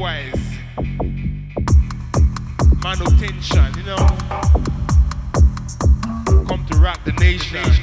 wise. Manutension, you know. Come to rock the nation.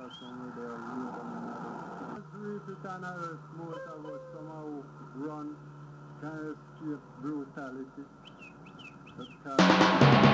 Scatter somewhere there, root on reach it on earth, most of us somehow run, can't escape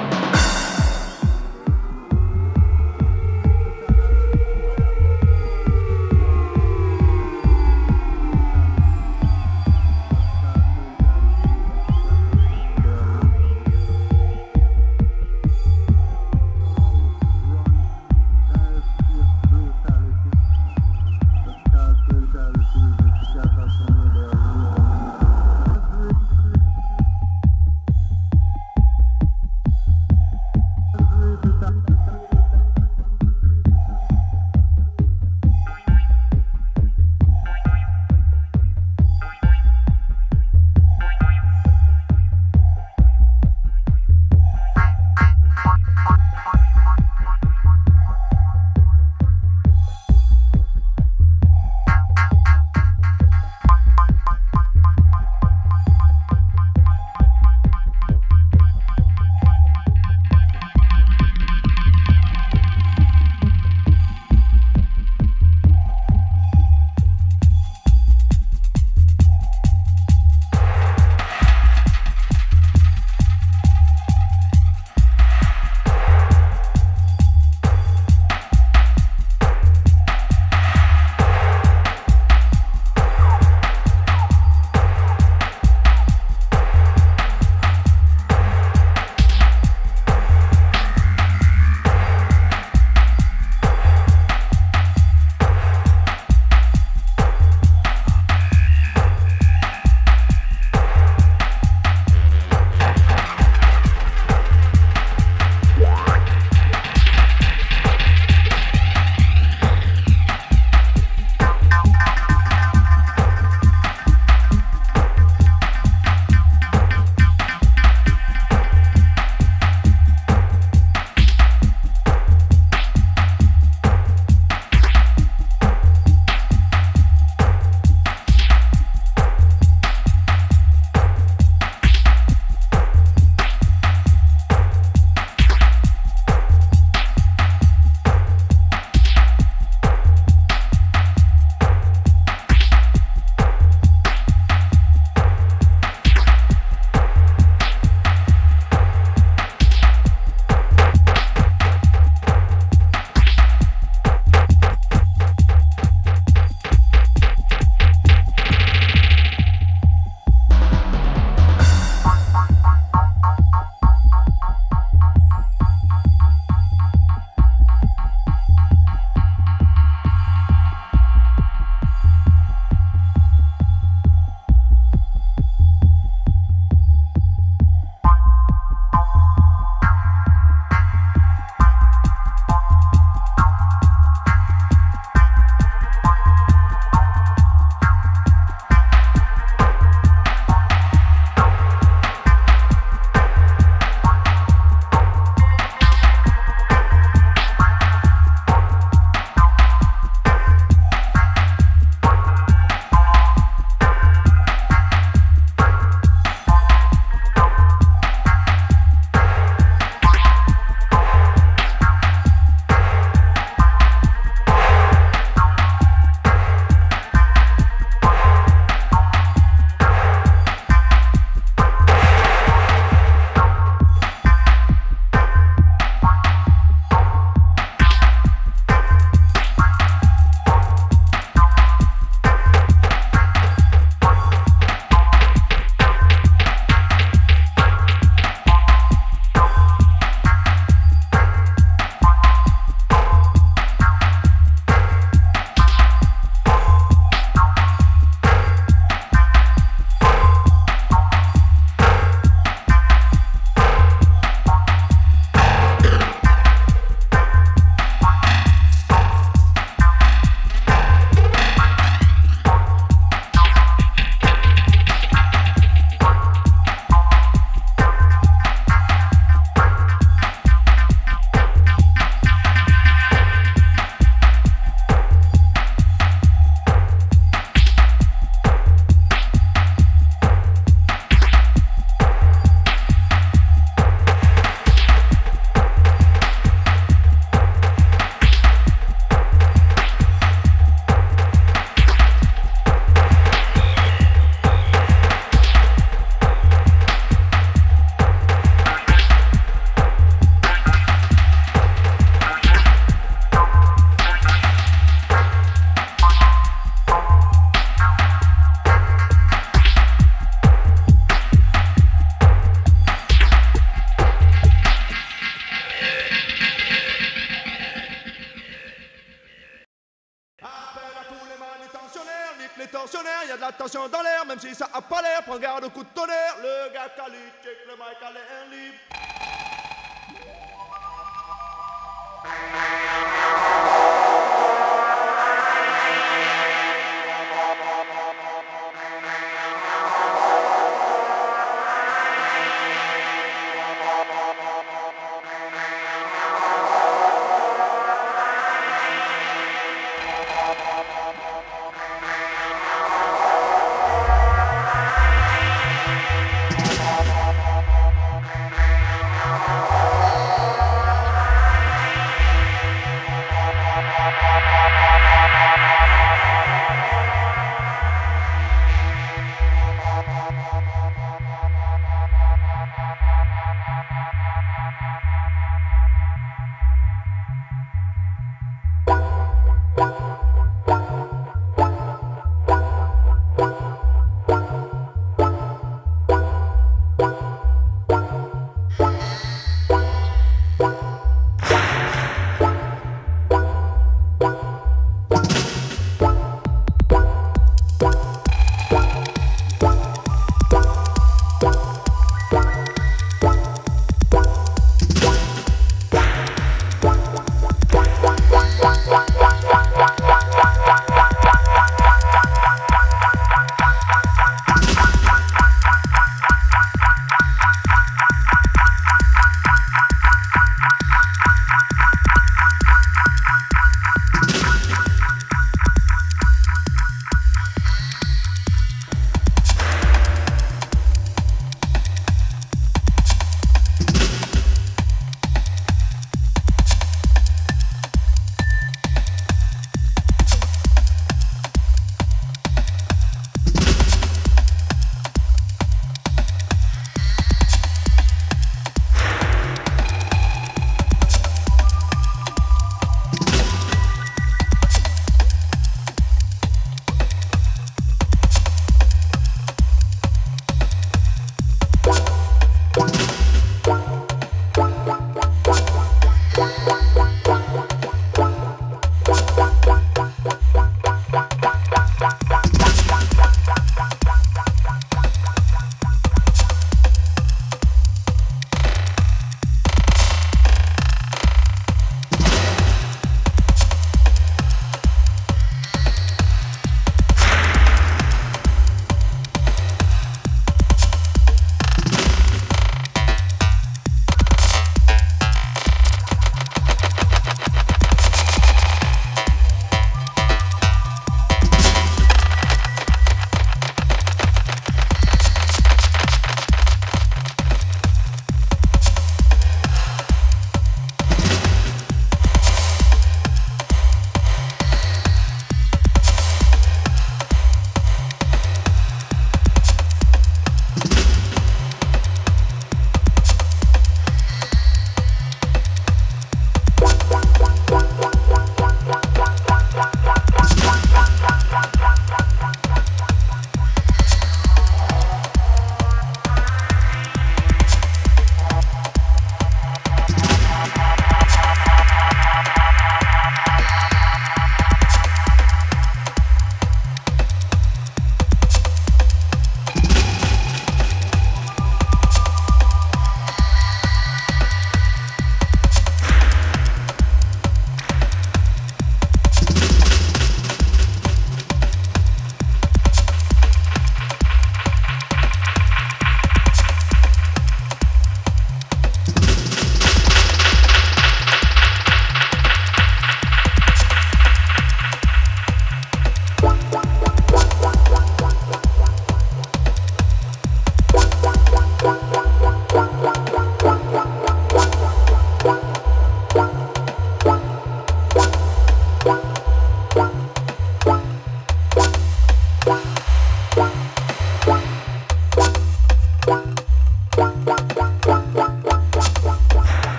Attention dans l'air, même si ça a pas l'air, prends garde au coup de tonnerre. Le gars Cali, check le mic à l'air libre.